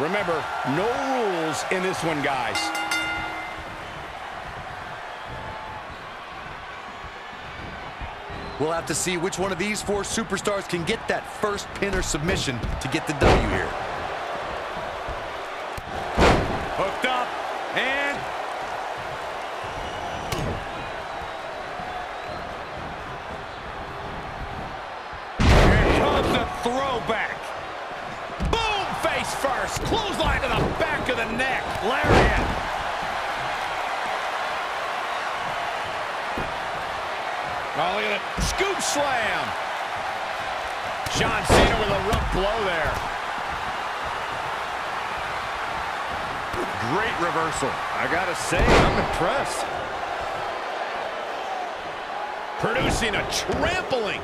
Remember, no rules in this one, guys. We'll have to see which one of these four superstars can get that first pin or submission to get the W here. Hooked up, and... Here comes the throwback. Face first. Clothesline to the back of the neck. Lariat. Oh, look at that. Scoop slam. John Cena with a rough blow there. Great reversal. I gotta say, I'm impressed. Producing a trampling.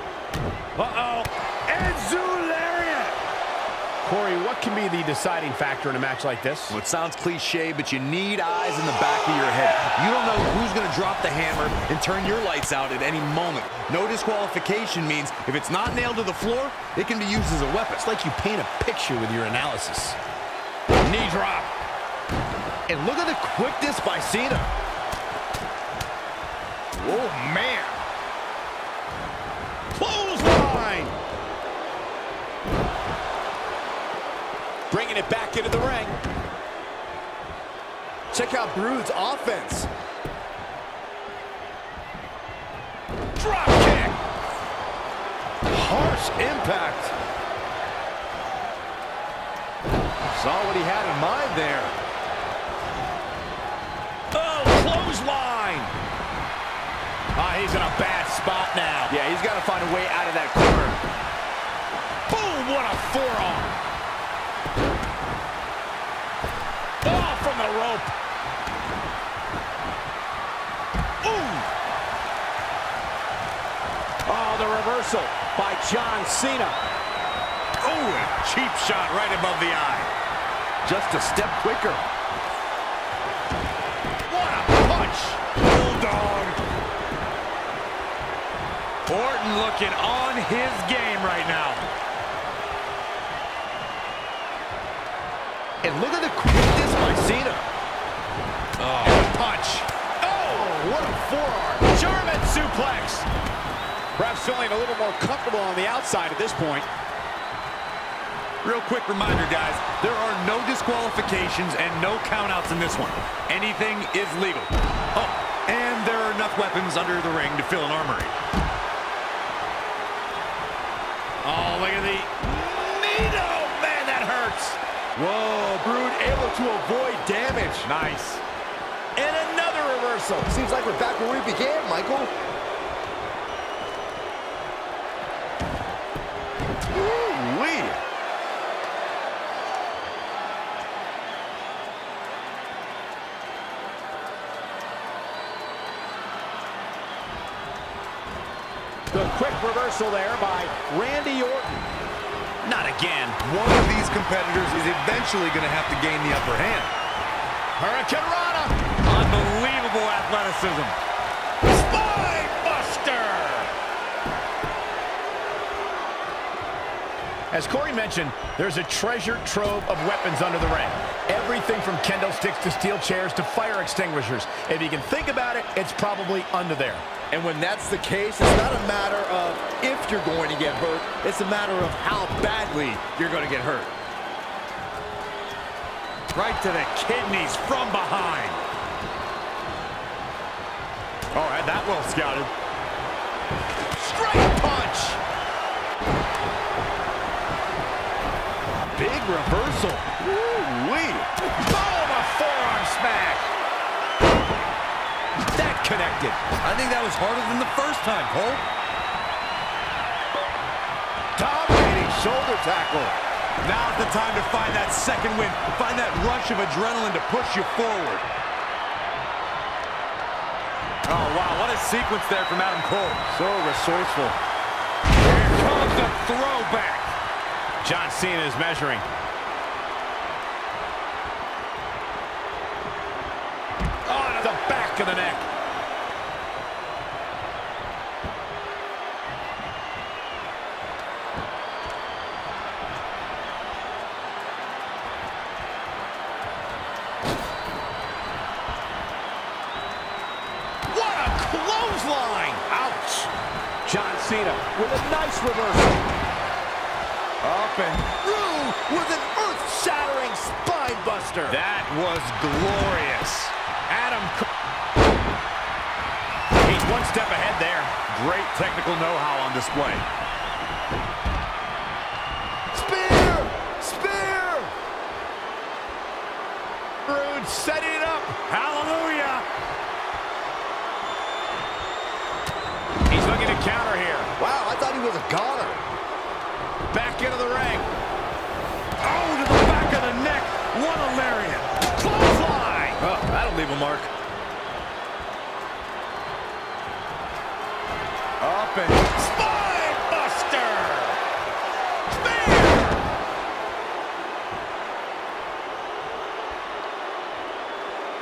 Uh-oh. Enzu Lariat. Corey, what can be the deciding factor in a match like this? Well, it sounds cliche, but you need eyes in the back of your head. You don't know who's going to drop the hammer and turn your lights out at any moment. No disqualification means if it's not nailed to the floor, it can be used as a weapon. It's like you paint a picture with your analysis. Knee drop. And look at the quickness by Cena. Oh, man. Bringing it back into the ring. Check out Brood's offense. Drop kick. Harsh impact. Saw what he had in mind there. Oh, clothesline. Ah, he's in a bad spot now. Yeah, he's got to find a way out of that corner. Boom, what a forearm. Oh, from the rope. Ooh. Oh, the reversal by John Cena. Oh, a cheap shot right above the eye. Just a step quicker. What a punch. Bulldog. Orton looking on his game right now. And look at the quickness by Cena. Oh. Punch. Oh, oh, what a forearm. German suplex. Perhaps feeling a little more comfortable on the outside at this point. Real quick reminder, guys, there are no disqualifications and no countouts in this one. Anything is legal. Oh, and there are enough weapons under the ring to fill an armory. Oh, look at the. Oh, man, that hurts. Whoa, Brood able to avoid damage. Nice. And another reversal. Seems like we're back where we began, Michael. Ooh-wee. The quick reversal there by Randy Orton. Not again. One of these competitors is eventually going to have to gain the upper hand. Hurricanrana. Unbelievable athleticism. Spine Buster. As Corey mentioned, there's a treasure trove of weapons under the ring. Everything from kendo sticks to steel chairs to fire extinguishers. If you can think about it, it's probably under there. And when that's the case, it's not a matter of if you're going to get hurt. It's a matter of how badly you're going to get hurt. Right to the kidneys from behind. All right, that well scouted. Straight punch. Big reversal. Woo-wee. Boom, oh, a forearm smash. That connected. I think that was harder than the first time, Cole. Dominating shoulder tackle. Now's the time to find that second win. Find that rush of adrenaline to push you forward. Oh, wow, what a sequence there from Adam Cole. So resourceful. Here comes the throwback. John Cena is measuring. Oh, to the back of the neck. What a clothesline! Ouch! John Cena with a nice reversal. Up and through with an earth-shattering spine buster. That was glorious. Adam He's one step ahead there. Great technical know-how on display. Spear! Spear! Roode setting it up. Hallelujah! He's looking to counter here. Wow, I thought he was a goner. Back into the ring. Oh, to the back of the neck. What a lariat. Clothesline. Oh, that'll leave a mark. Up and Spine buster.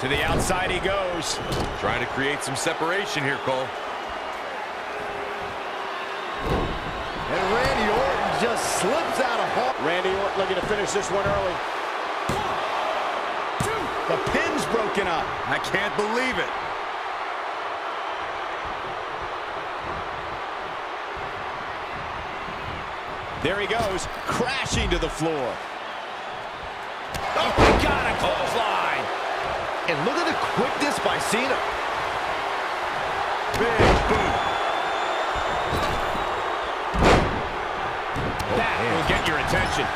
To the outside he goes. Trying to create some separation here, Cole. and Randy Orton just slips out of harm. Randy Orton looking to finish this one early. The pin's broken up. I can't believe it. There he goes, crashing to the floor. Oh, my God, a clothesline. And look at the quickness by Cena. Big That will get your attention.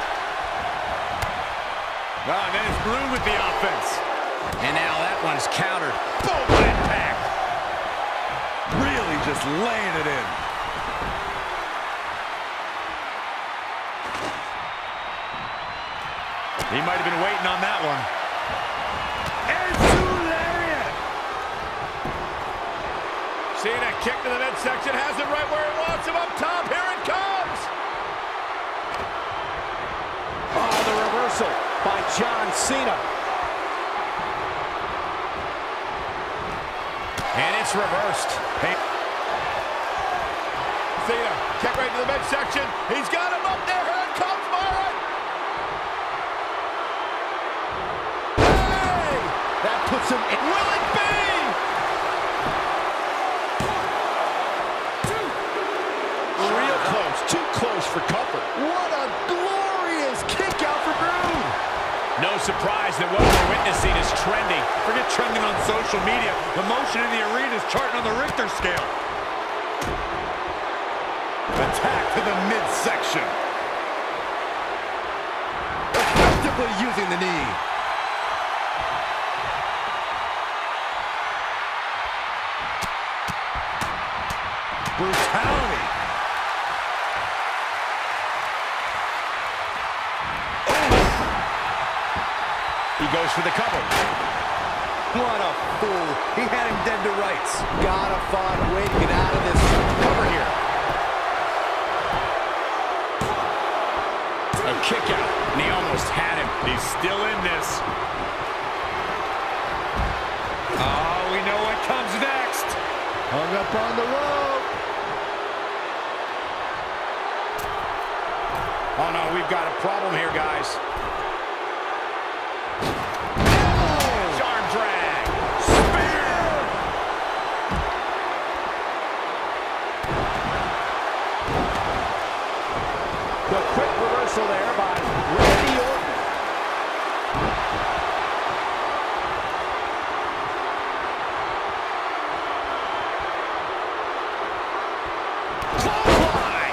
Ah, and then it's Blue with the offense. And now that one's countered. Boom, impact. Really just laying it in. He might have been waiting on that one. And lariat. Cena kick to the midsection, has it right where he wants him up top. Here it comes. Oh, the reversal by John Cena. And it's reversed. Hey, Cena, kick right to the midsection. He's got him up there. Here comes, Byron. Hey! That puts him in. Will it be? Real close, too close for comfort. What a glorious kick out for Brood. No surprise that we're is trending. forget trending on social media. The motion in the arena is charting on the Richter scale. Attack to the midsection. Effectively using the knee. Brutality. He goes for the cover. What a fool. He had him dead to rights. Gotta find a way to get out of this cover here. A kick out, and he almost had him. He's still in this. Oh, we know what comes next. Hung up on the rope. Oh no, we've got a problem here, guys. Reversal there by Randy Orton.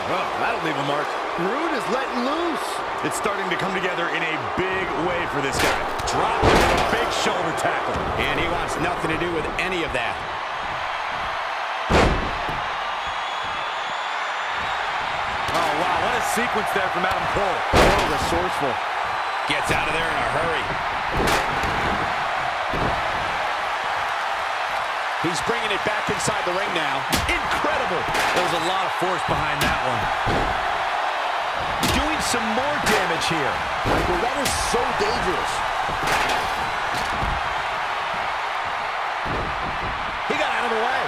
Oh, that'll leave a mark. Brood is letting loose. It's starting to come together in a big way for this guy. Drop with a big shoulder tackle. And he wants nothing to do with any of that. Sequence there from Adam Cole. Oh, resourceful. Gets out of there in a hurry. He's bringing it back inside the ring now. Incredible. There was a lot of force behind that one. Doing some more damage here. Michael, that is so dangerous. He got out of the way.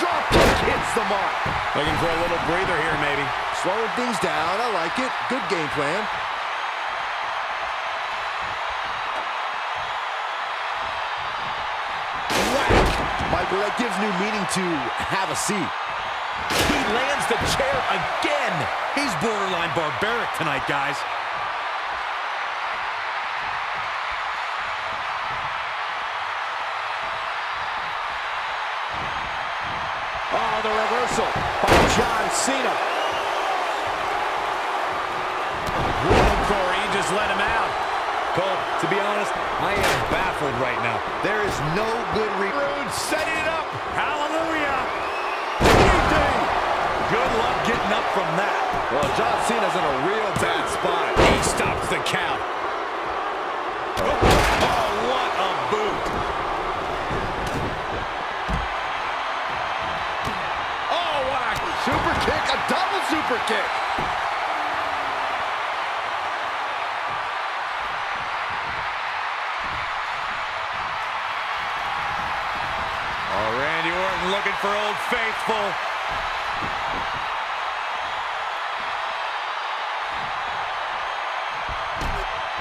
Drop kick hits the mark. Looking for a little breather here, maybe. Slowing things down. I like it. Good game plan. Whack. Michael, that gives new meaning to have a seat. He lands the chair again. He's borderline barbaric tonight, guys. Oh, the reversal by John Cena. Whoa, Corey, you just let him out. Cole, to be honest, I am baffled right now. There is no good re- Roode setting it up. Hallelujah! Good luck getting up from that. Well, John Cena's in a real bad spot. He stops the count. Oh, what a boot. Oh, what a super kick, a double super kick. For Old Faithful.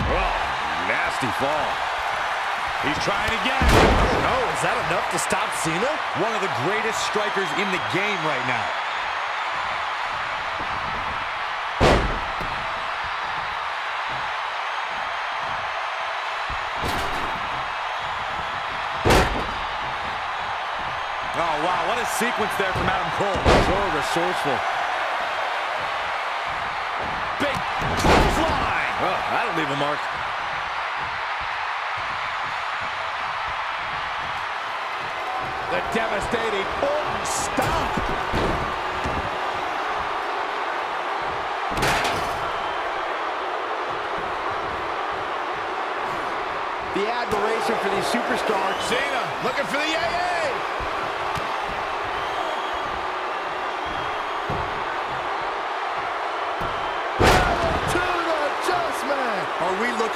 Oh, nasty fall. He's trying again. Oh, is that enough to stop Cena? one of the greatest strikers in the game right now. Wow, what a sequence there from Adam Cole. So resourceful. Big clothesline. Oh, that'll leave a mark. The devastating Orton stomp. The admiration for these superstars. Cena looking for the AA.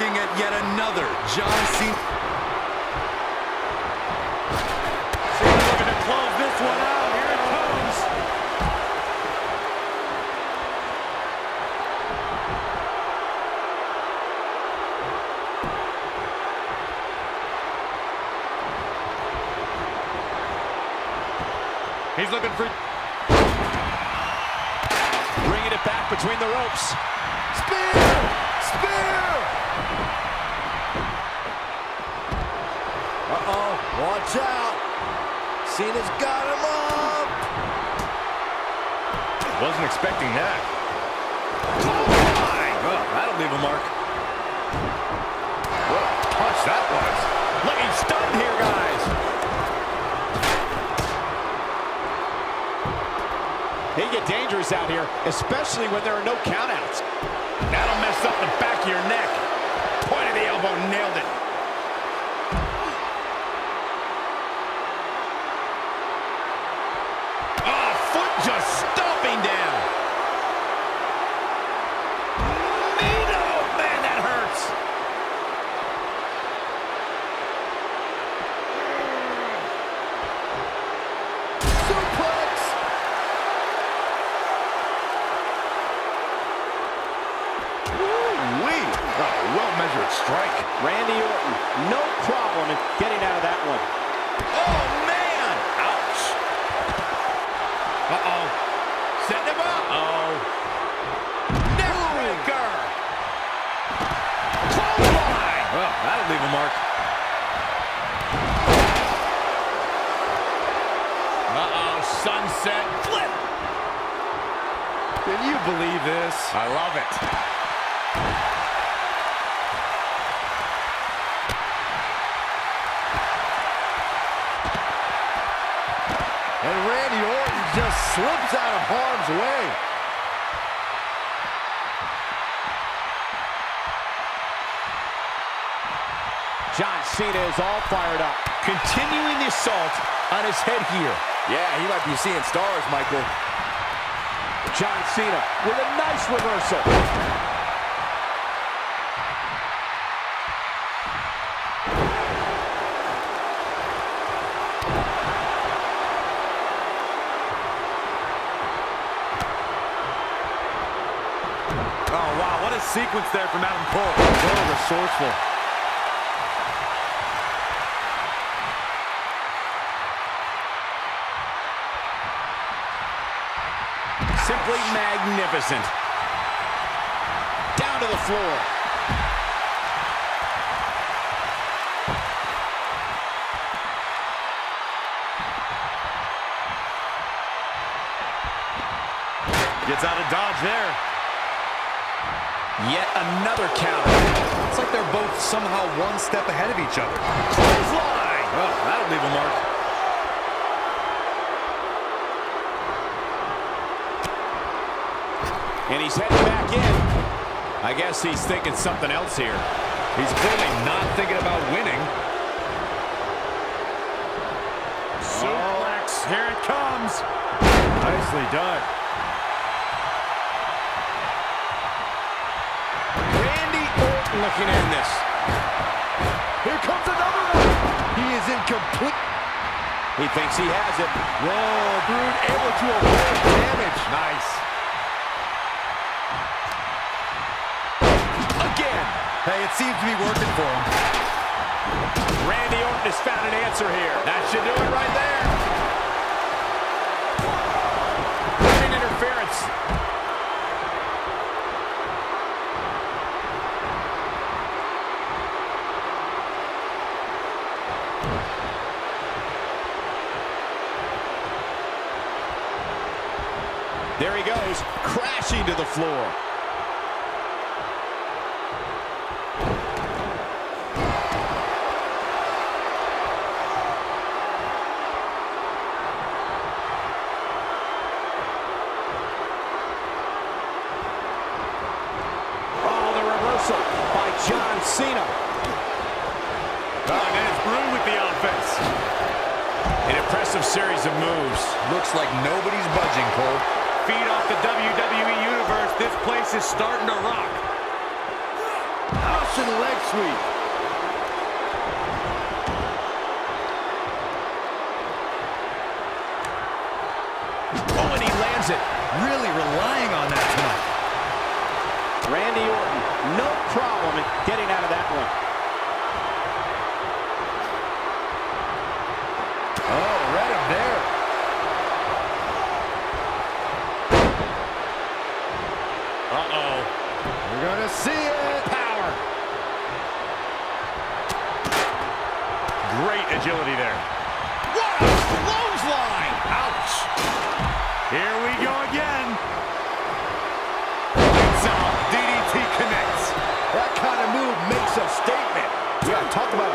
Looking at yet another John Cena? Cena looking to close this one out. Here it comes. He's looking for... Bringing it back between the ropes. Spear! Uh-oh, watch out. Cena's got him up. Wasn't expecting that. Oh, that'll leave a mark. What a punch that was. Looking stunned here, guys. They get dangerous out here, especially when there are no countouts. That'll mess up the back of your neck. Point of the elbow, nailed Leave a mark. Uh-oh, sunset flip! Can you believe this? I love it. And Randy Orton just slips out of harm's way. Cena is all fired up. Continuing the assault on his head here. Yeah, he might be seeing stars, Michael. John Cena with a nice reversal. Oh, wow, what a sequence there from Adam Cole. So resourceful. Magnificent. Down to the floor. Gets out of dodge there. Yet another counter. It's like they're both somehow one step ahead of each other. Clothesline. Oh, that'll leave a mark. And he's heading back in. I guess he's thinking something else here. He's clearly not thinking about winning. Suplex. Here it comes. Nicely done. Randy Orton looking at this. Here comes another one. He is incomplete. He thinks he has it. Whoa, Brood able to avoid damage. Nice. Hey, it seems to be working for him. Randy Orton has found an answer here. That should do it right there. Great interference. There he goes, crashing to the floor. Oh, the reversal by John Cena. Oh, and then it's Brood with the offense. An impressive series of moves. Looks like nobody's budging, Cole. Feed off the WWE Universe. This place is starting to rock. Russian leg sweep. Oh, and he lands it. Really relying on that tonight. Randy Orton, no problem in getting out of that one. agility there. What a clothesline! Ouch! Here we go again. Lights out. DDT connects. That kind of move makes a statement. We got to talk about